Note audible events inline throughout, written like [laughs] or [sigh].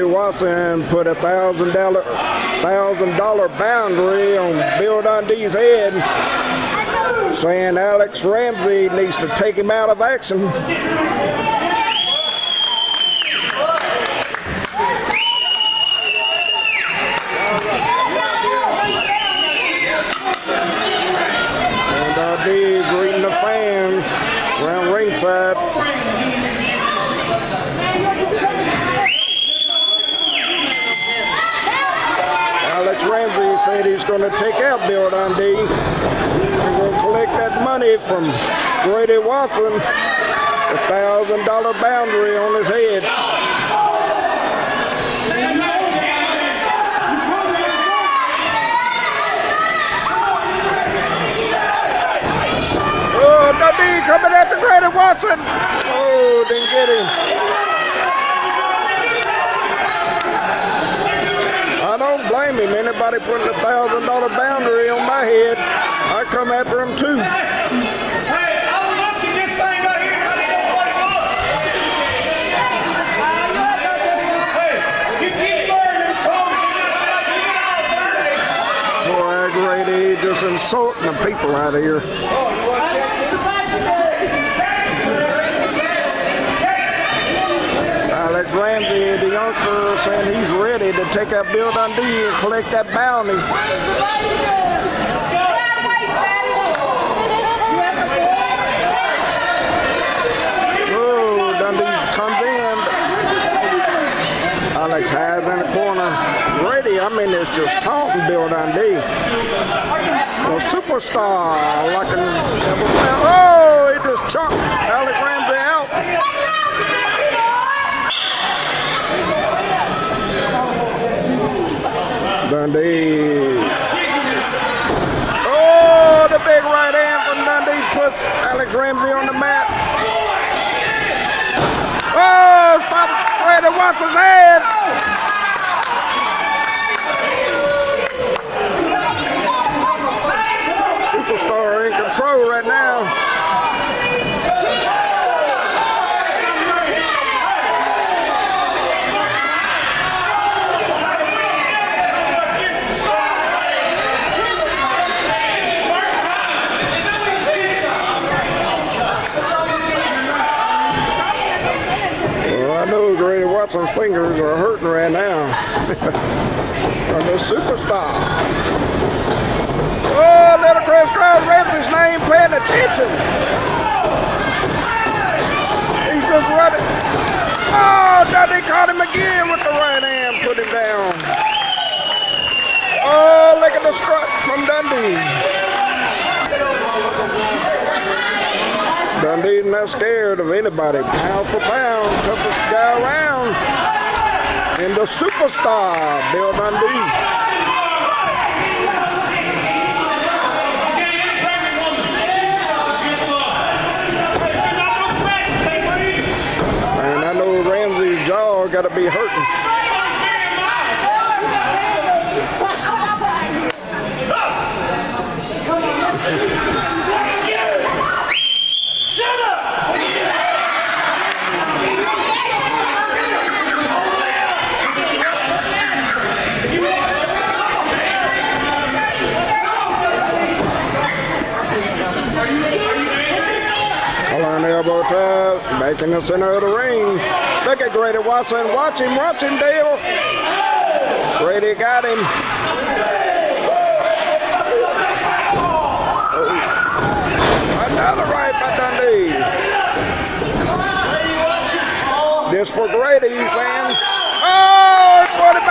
Watson put a thousand dollar thousand dollar boundary on Bill Dundee's head, saying Alex Ramsey needs to take him out of action. He's going to take out Bill Dundee. He's going to collect that money from Grady Watson, the thousand dollar boundary on his head. Oh, Dundee coming after Grady Watson. Oh, didn't get him. Him. Anybody putting a thousand dollar boundary on my head, I come after him too. Boy, Grady just insulting the people out here. Alex Ramsey, the youngster, saying he's take out Bill Dundee and collect that bounty. Oh, Dundee comes in. Alex has in the corner. Grady, I mean, it's just taunting Bill Dundee. A superstar, like an oh, he just chucked Alex Ramsey out. Dundee. Oh, the big right hand from Dundee puts Alex Ramsey on the mat. Oh, stop Grady Watson's head. Superstar in control right now. Well, I know Grady fingers are hurting right now. [laughs] From the superstar. Oh, little Chris Cross Ramsey's name paying attention. He's just running. Oh, Dundee caught him again with the right hand, put him down. Oh, look at the strut from Dundee. Dundee's not scared of anybody. Pound for pound, toughest guy around. And the superstar, Bill Dundee. And I know Ramsey's jaw got to be hurting. Collar and elbow tap, back in the center of the ring. Look at Grady Watson. Watch him, watch him, Dale. Grady got him. Another right by Dundee. This for Grady, he's saying. Oh, put him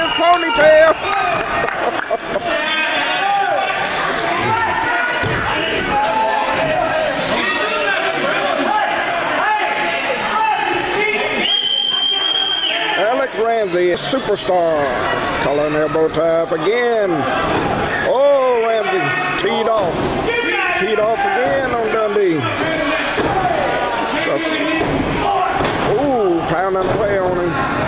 his ponytail. Ramsey, superstar. And elbow tap again. Oh, Ramsey teed off. Teed off again on Dundee. Ooh, pounding away on him.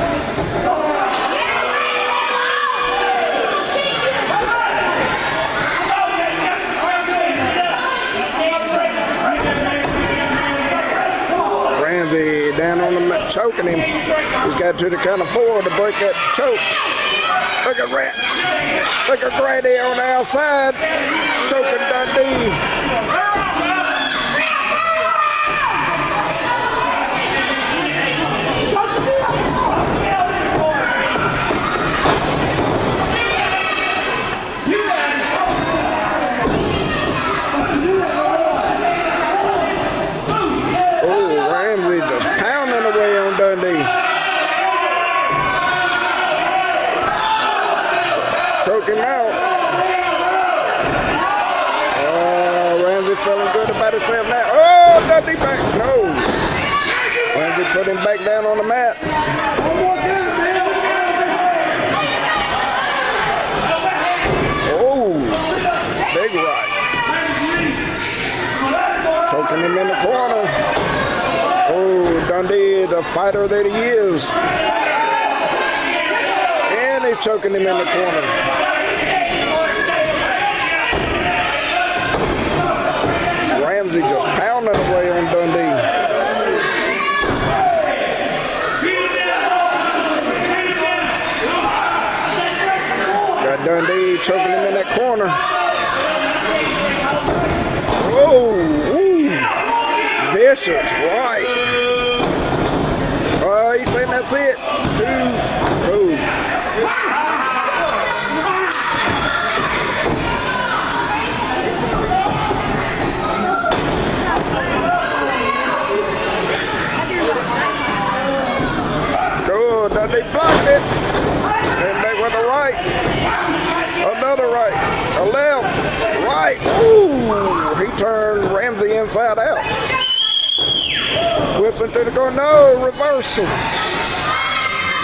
Choking him. He's got to the count of four to break that choke. Look at Rat. Look at Grady on the outside. Choking Dundee. Oh, Ramsey just Dundee. Choke him out. Oh, Ramsey feeling good about himself now. Oh, Dundee back. No. Ramsey put him back down on the mat. Oh. Choking him in the corner. Dundee, the fighter that he is. And he's choking him in the corner. Good, Dundee blocked it. Came back with a right. Another right. A left. Right. Ooh, he turned Ramsey inside out. Whips into the corner. No, reversal.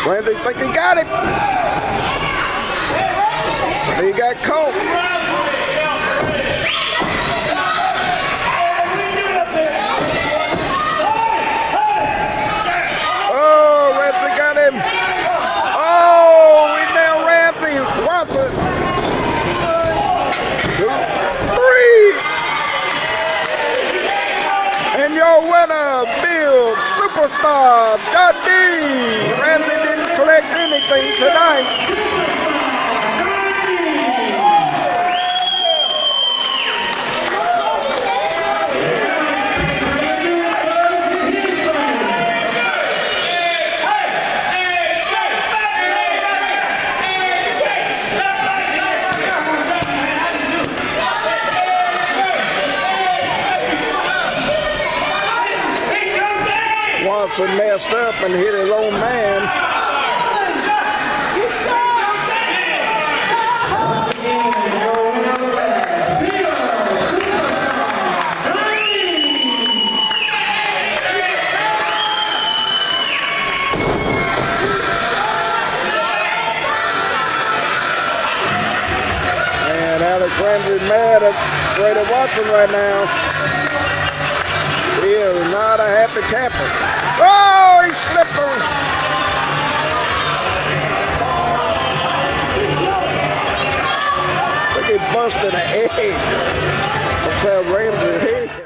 Ramsey think he got it. He got caught. Superstar Dundee. Ramsey didn't collect anything tonight. Watson messed up and hit his own man. Ramsey's mad at Grady Watson right now. He is not a happy camper. Oh, he slipped busted an egg. That Ramsey?